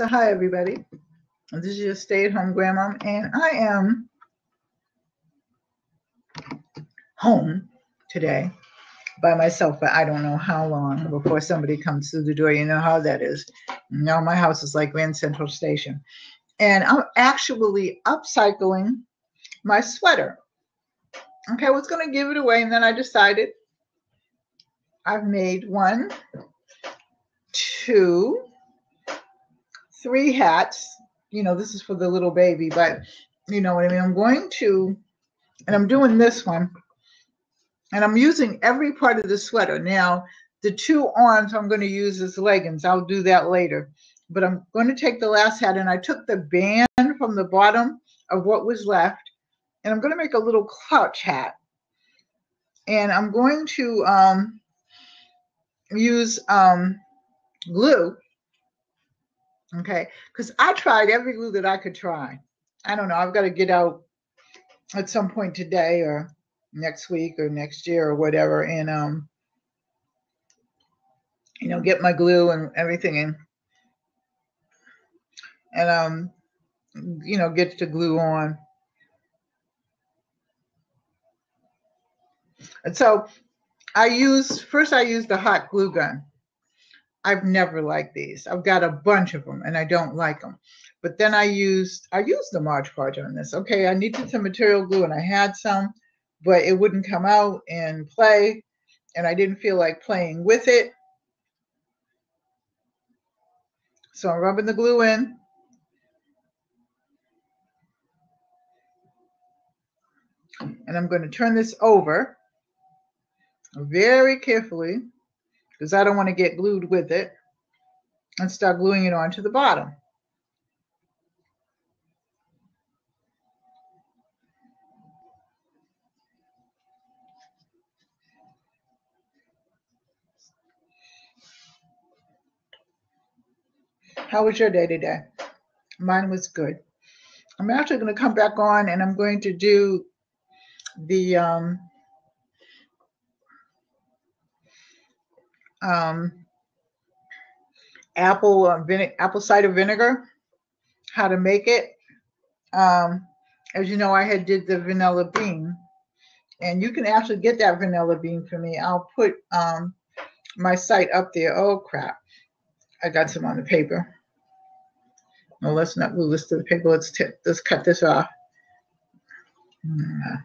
So, hi everybody. This is your stay-at-home grandma, and I am home today by myself, but I don't know how long before somebody comes through the door. You know how that is. Now my house is like Grand Central Station, and I'm actually upcycling my sweater. Okay, I was going to give it away, and then I decided I've made one, two, three hats. You know, this is for the little baby, but you know what I mean. I'm going to, and I'm doing this one, and I'm using every part of the sweater. Now, the two arms I'm going to use as leggings. I'll do that later. But I'm going to take the last hat, and I took the band from the bottom of what was left, and I'm going to make a little clutch hat. And I'm going to um, use um, glue Okay. Because I tried every glue that I could try. I don't know. I've got to get out at some point today or next week or next year or whatever and um you know get my glue and everything in and um you know get the glue on and so i use first i use the hot glue gun I've never liked these. I've got a bunch of them and I don't like them. But then I used I used the Mod Podge on this. Okay, I needed some material glue and I had some, but it wouldn't come out and play, and I didn't feel like playing with it. So I'm rubbing the glue in. And I'm going to turn this over very carefully because I don't want to get glued with it and start gluing it onto the bottom. How was your day today? Mine was good. I'm actually going to come back on and I'm going to do the um, um, apple uh, vine- apple cider vinegar, how to make it. Um, as you know, I had did the vanilla bean, and you can actually get that vanilla bean for me. I'll put um, my site up there. Oh crap! I got some on the paper. No, let's not glue this to the paper. Let's t- let's cut this off. Mm-hmm.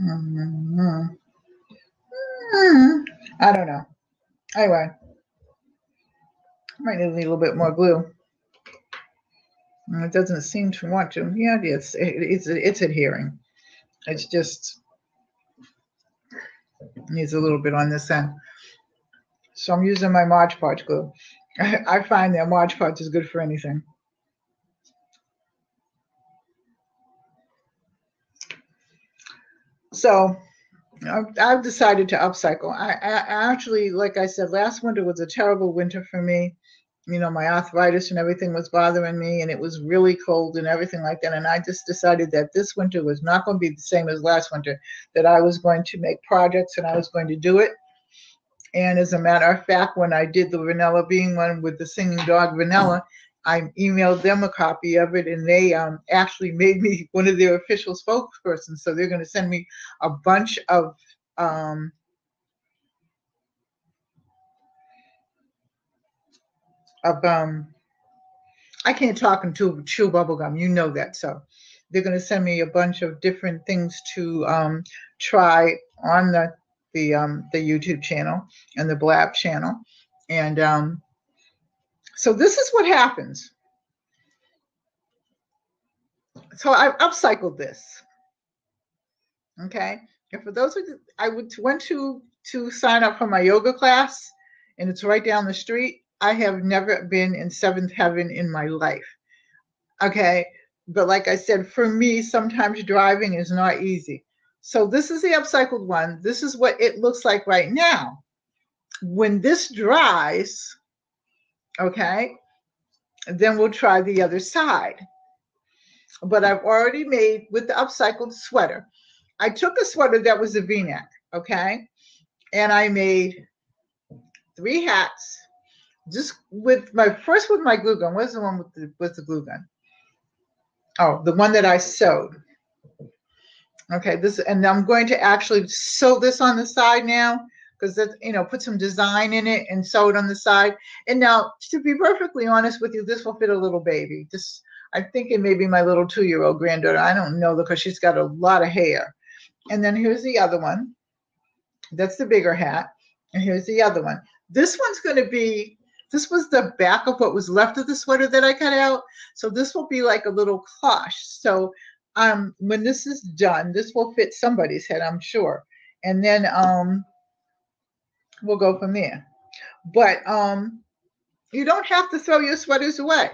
Mm-hmm. I don't know. Anyway, might need a little bit more glue. It doesn't seem to want to. Yeah, it's it's it's adhering. It's just needs a little bit on this end. So I'm using my Mod Podge glue. I, I find that Mod Podge is good for anything. So I've decided to upcycle. I, I, actually, like I said, last winter was a terrible winter for me. You know, my arthritis and everything was bothering me, and it was really cold and everything like that. And I just decided that this winter was not going to be the same as last winter, that I was going to make projects and I was going to do it. And as a matter of fact, when I did the vanilla bean one with the singing dog vanilla, I emailed them a copy of it, and they um, actually made me one of their official spokespersons. So they're going to send me a bunch of um, of um, I can't talk into chew bubblegum. You know that. So they're going to send me a bunch of different things to um, try on the the um, the YouTube channel and the Blab channel, and um, so this is what happens. So I've upcycled this. Okay. And for those of you, I would went to to sign up for my yoga class, and it's right down the street. I have never been in seventh heaven in my life. Okay. But like I said, for me, sometimes driving is not easy. So this is the upcycled one. This is what it looks like right now. When this dries, Okay. then we'll try the other side. But I've already made with the upcycled sweater. I took a sweater that was a v-neck, okay? And I made three hats just with my first with my glue gun. Where's the one with the with the glue gun? Oh, the one that I sewed. Okay, this and I'm going to actually sew this on the side now because that you know put some design in it and sew it on the side. And now, to be perfectly honest with you, this will fit a little baby. This I think it may be my little two-year-old granddaughter. I don't know because she's got a lot of hair. And then here's the other one. That's the bigger hat. And here's the other one. This one's going to be this was the back of what was left of the sweater that I cut out. So this will be like a little cloche. So um, when this is done, this will fit somebody's head, I'm sure. And then um, we'll go from there. But um, you don't have to throw your sweaters away.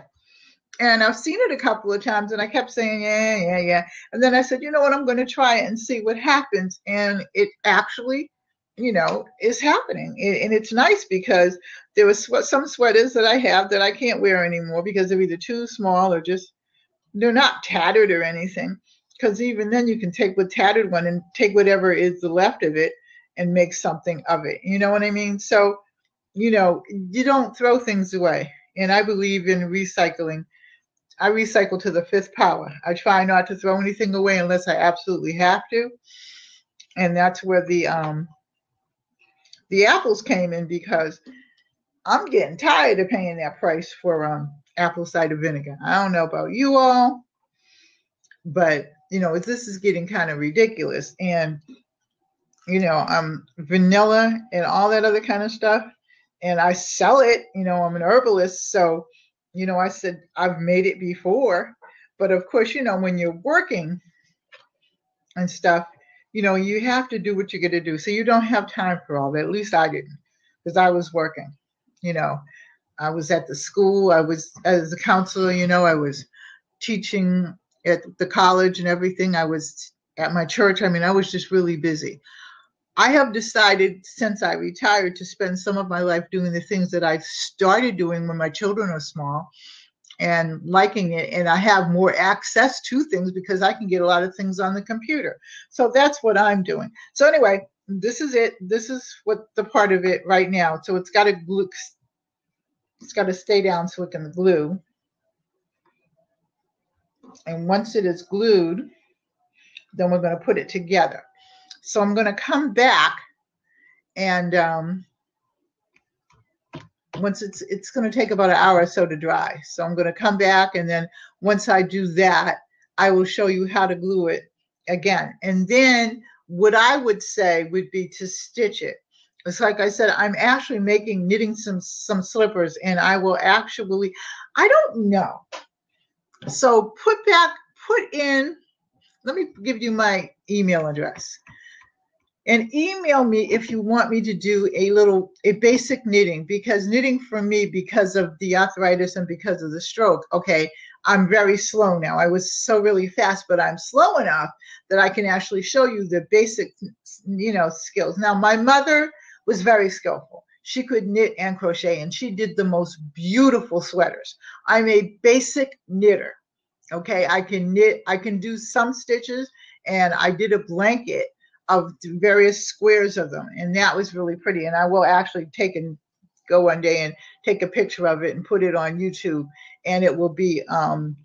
And I've seen it a couple of times, and I kept saying, yeah, yeah, yeah. And then I said, you know what, I'm going to try it and see what happens. And it actually you know, is happening. And it's nice because there was some sweaters that I have that I can't wear anymore because they're either too small or just they're not tattered or anything. Because even then, you can take the tattered one and take whatever is the left of it and make something of it. You know what I mean? So, you know, you don't throw things away. And I believe in recycling. I recycle to the fifth power. I try not to throw anything away unless I absolutely have to. And that's where the um, the apples came in because I'm getting tired of paying that price for um, apple cider vinegar. I don't know about you all, but you know, this is getting kind of ridiculous. And you know, um, vanilla and all that other kind of stuff. And I sell it. You know, I'm an herbalist, so you know, I said I've made it before, but of course, you know, when you're working and stuff, you know, you have to do what you're going to do. So you don't have time for all that. At least I didn't, because I was working. You know, I was at the school. I was as a counselor. You know, I was teaching at the college and everything. I was at my church. I mean, I was just really busy. I have decided since I retired to spend some of my life doing the things that I started doing when my children are small and liking it. And i have more access to things because i can get a lot of things on the computer. So that's what i'm doing. So anyway this is it. This is what the part of it right now. So it's got to glue it's got to stay down so it can glue. And once it is glued then we're going to put it together so i'm going to come back and um, once it's it's going to take about an hour or so to dry. So I'm going to come back and then once I do that, I will show you how to glue it again. And then what I would say would be to stitch it. It's like I said, I'm actually making knitting some some slippers and I will actually I don't know. So put back put in let me give you my email address. And email me if you want me to do a little a basic knitting because knitting for me because of the arthritis and because of the stroke okay i'm very slow now. I was so really fast but i'm slow enough that i can actually show you the basic you know skills. Now my mother was very skillful. She could knit and crochet and she did the most beautiful sweaters. I'm a basic knitter okay i can knit i can do some stitches and i did a blanket of various squares of them. And that was really pretty. And I will actually take and go one day and take a picture of it and put it on YouTube. And it will be um,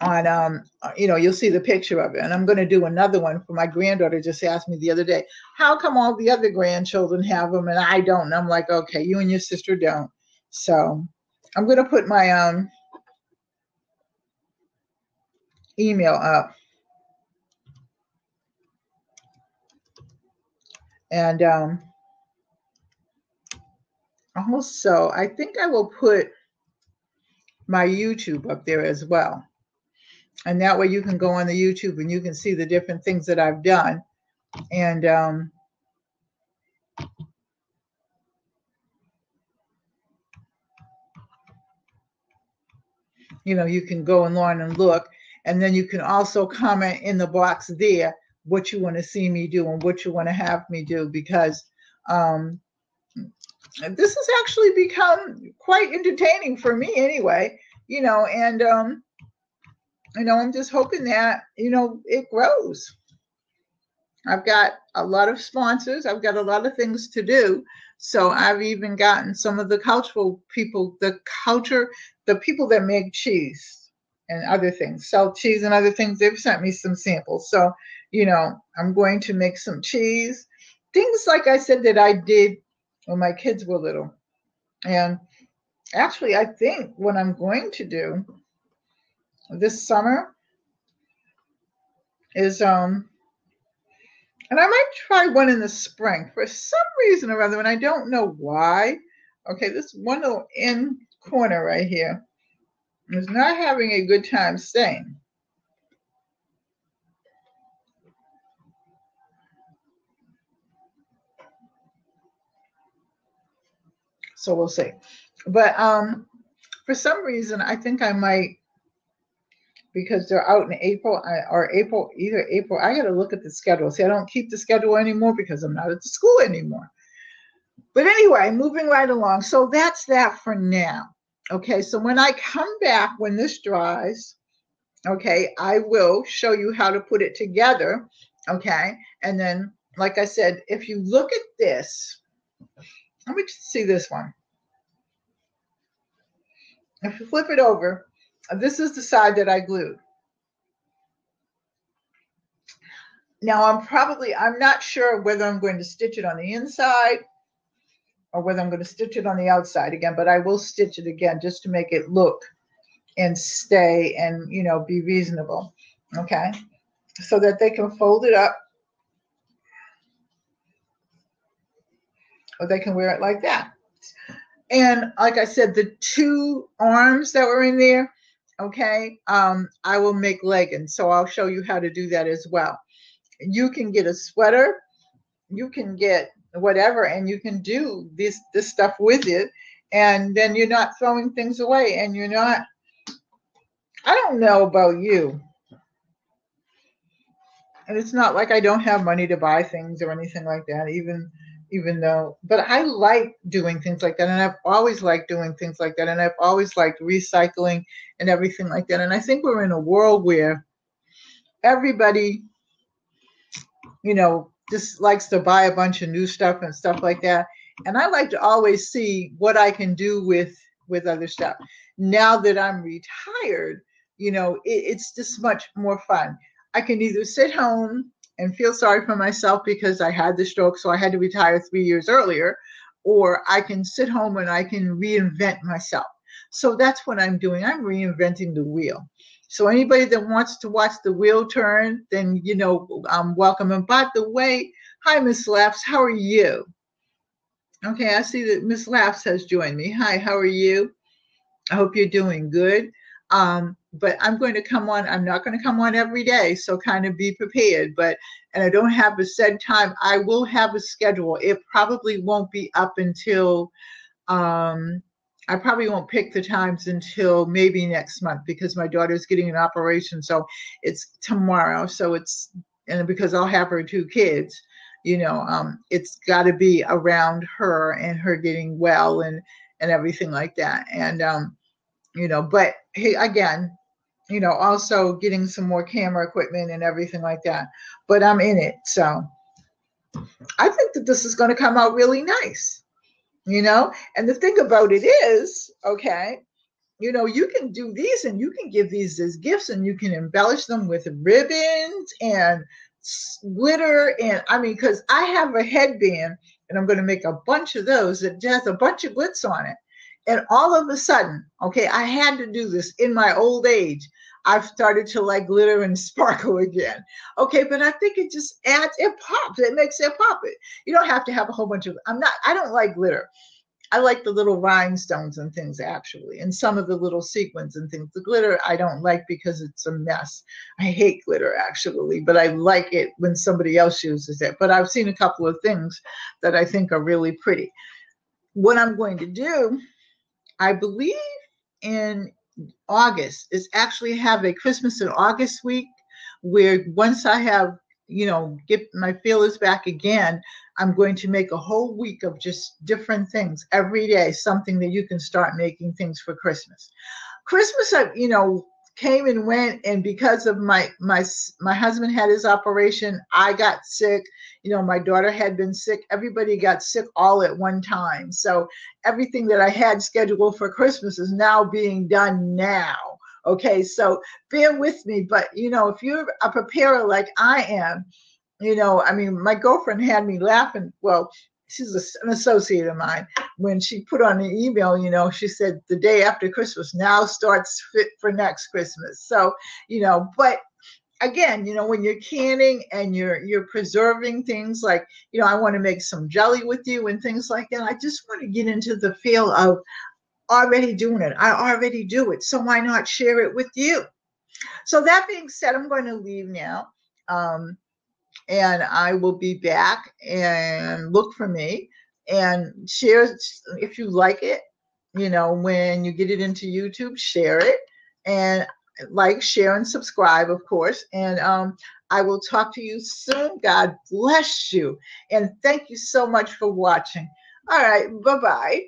on, um, you know, you'll see the picture of it. And I'm going to do another one for my granddaughter. Just asked me the other day, how come all the other grandchildren have them and I don't? And I'm like, okay, you and your sister don't. So I'm going to put my um, email up. And um, also, I think I will put my YouTube up there as well. And that way you can go on the YouTube and you can see the different things that I've done. And um, you know, you can go learn and look. And then you can also comment in the box there what you want to see me do and what you want to have me do because um, this has actually become quite entertaining for me anyway you know and um, you know i'm just hoping that you know it grows I've got a lot of sponsors. I've got a lot of things to do. So I've even gotten some of the cultural people, the culture, the people that make cheese and other things, sell cheese and other things. They've sent me some samples. So, you know, I'm going to make some cheese. Things like I said that I did when my kids were little. And actually, I think what I'm going to do this summer is um and I might try one in the spring for some reason or other, and I don't know why. Okay, this one little in corner right here is not having a good time staying. So we'll see. But um, for some reason, I think I might because they're out in April or April, either April. I got to look at the schedule. See, I don't keep the schedule anymore because I'm not at the school anymore. But anyway, moving right along. So that's that for now. Okay, so when I come back, when this dries, okay, I will show you how to put it together. Okay, and then, like I said, if you look at this, let me just see this one. If you flip it over, this is the side that I glued. Now I'm probably, I'm not sure whether I'm going to stitch it on the inside or whether I'm going to stitch it on the outside again, but I will stitch it again just to make it look and stay and, you know, be reasonable. Okay. So that they can fold it up or they can wear it like that. And like I said, the two arms that were in there, okay, um, I will make leggings. So I'll show you how to do that as well. You can get a sweater, you can get whatever, and you can do this this stuff with it. And then you're not throwing things away and you're not, I don't know about you. And it's not like I don't have money to buy things or anything like that, even even though but i like doing things like that and i've always liked doing things like that and i've always liked recycling and everything like that and i think we're in a world where everybody you know just likes to buy a bunch of new stuff and stuff like that and i like to always see what i can do with with other stuff now that i'm retired you know it, it's just much more fun i can either sit home and feel sorry for myself because I had the stroke, so I had to retire three years earlier, or I can sit home and I can reinvent myself. So that's what I'm doing. I'm reinventing the wheel. So anybody that wants to watch the wheel turn, then you know I'm welcome. And by the way, hi Miss Laughs, how are you? Okay, I see that Miss Laughs has joined me. Hi, how are you? I hope you're doing good. Um, but I'm going to come on. I'm not going to come on every day, so kind of be prepared. But and I don't have a set time. I will have a schedule. It probably won't be up until um, I probably won't pick the times until maybe next month because my daughter's getting an operation. So it's tomorrow. So it's and because I'll have her two kids, you know, um, it's got to be around her and her getting well and and everything like that. And um, you know, but hey, again, you know, also getting some more camera equipment and everything like that. But I'm in it. So I think that this is going to come out really nice, you know? And the thing about it is, okay, you know, you can do these and you can give these as gifts and you can embellish them with ribbons and glitter. And I mean, because I have a headband and I'm going to make a bunch of those that has a bunch of glitz on it. And all of a sudden, okay, I had to do this in my old age. I've started to like glitter and sparkle again. Okay, but I think it just adds, it pops, it makes it pop it. You don't have to have a whole bunch of, I'm not, I don't like glitter. I like the little rhinestones and things actually, and some of the little sequins and things. The glitter I don't like because it's a mess. I hate glitter actually, but I like it when somebody else uses it. But I've seen a couple of things that I think are really pretty. What I'm going to do, I believe in August is actually have a Christmas in August week where once I have, you know, get my feelers back again, I'm going to make a whole week of just different things every day, something that you can start making things for Christmas. Christmas, I you know, came and went and because of my my my husband had his operation i got sick. You know my daughter had been sick. Everybody got sick all at one time. So everything that i had scheduled for christmas is now being done now. Okay so bear with me but you know if you're a preparer like i am you know i mean my girlfriend had me laughing. Well she's an associate of mine. When she put on an email, you know, she said the day after Christmas now starts fit for next Christmas. So, you know, but again, you know, when you're canning and you're you're preserving things like, you know, I want to make some jelly with you and things like that. I just want to get into the feel of already doing it. I already do it. So why not share it with you? So that being said, I'm going to leave now. Um, and I will be back and look for me and share if you like it. You know, when you get it into YouTube, share it and like, share, and subscribe, of course. And um, I will talk to you soon. God bless you. And thank you so much for watching. All right. Bye bye.